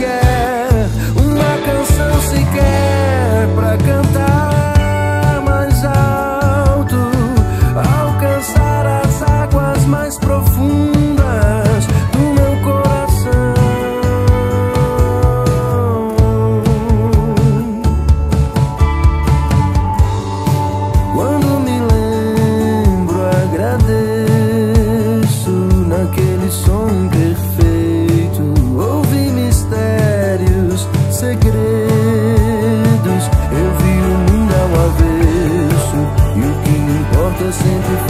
again. Porta sempre